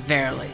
Verily.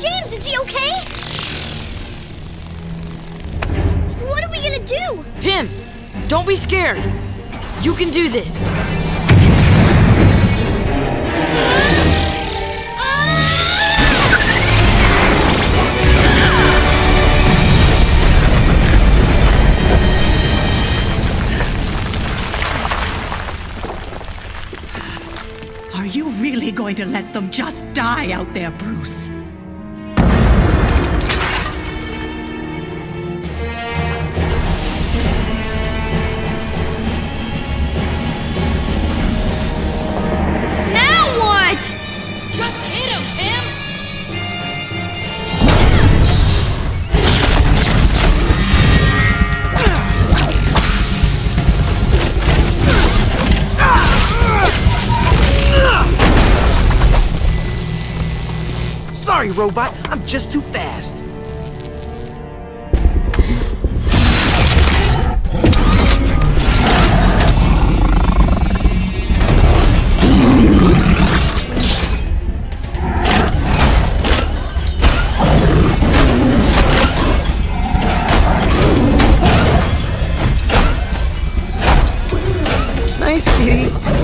James, is he okay? What are we gonna do? Pym, don't be scared. You can do this. Are you really going to let them just die out there, Bruce? Sorry, robot. I'm just too fast. Nice kitty.